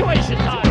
situation time.